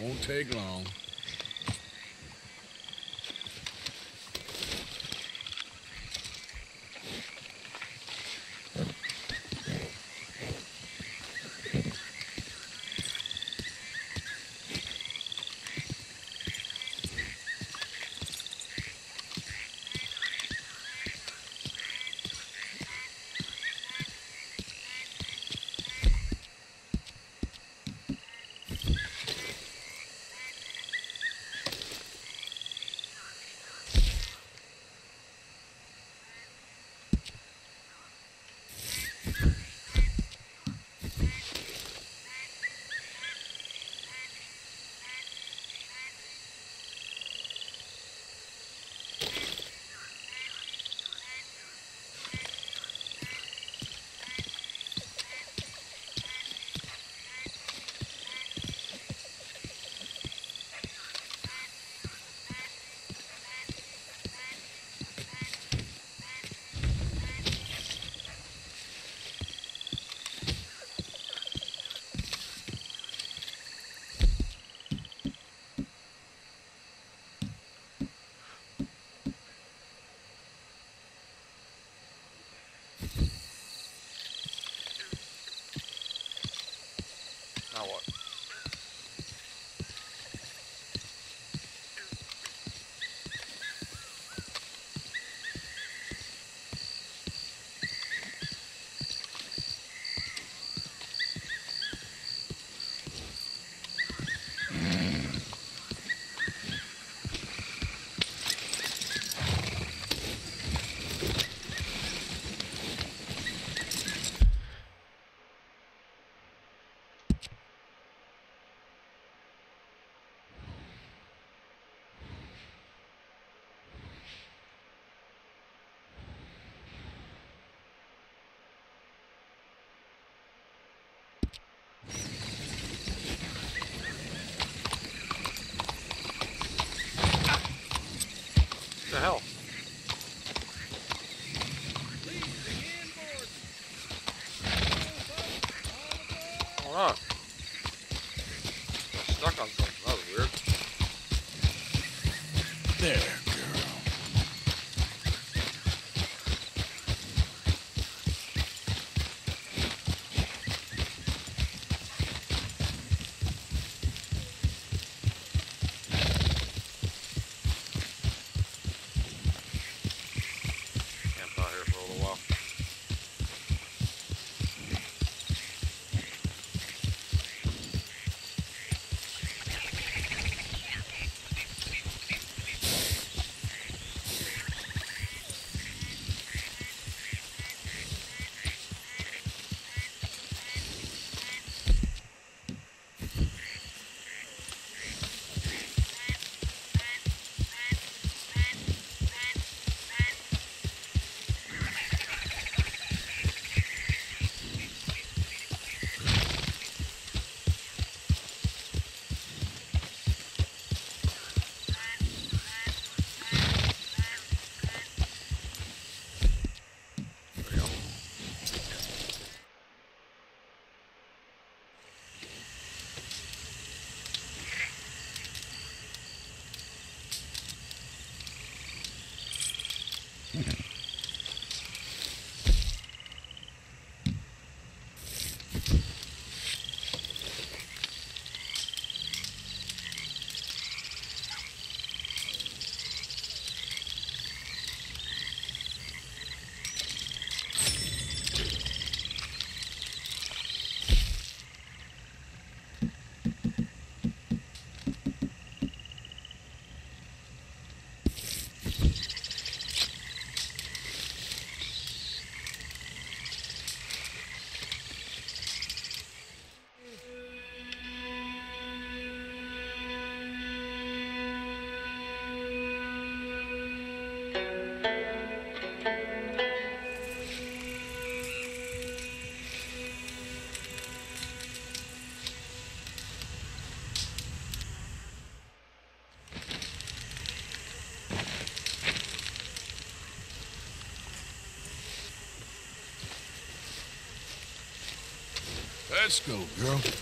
Won't take long. Let's go, girl.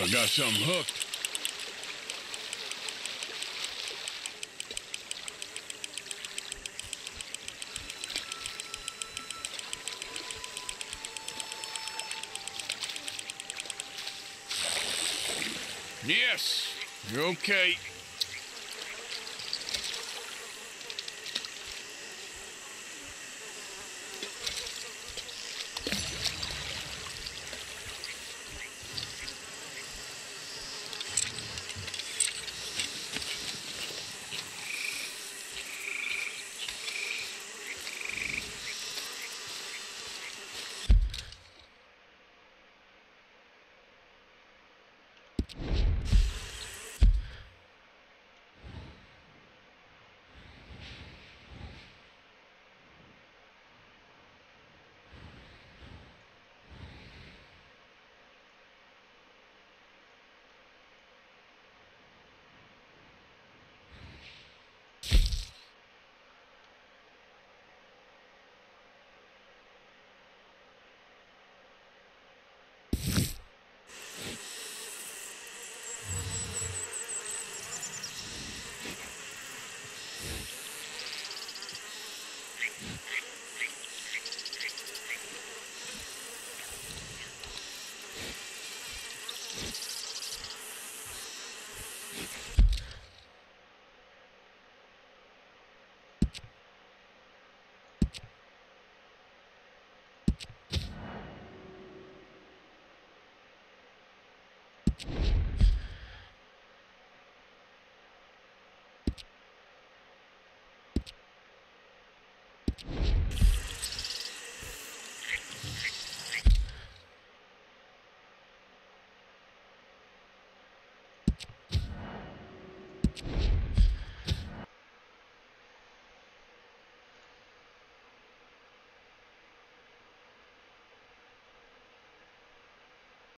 I got something hooked. Yes, you're okay.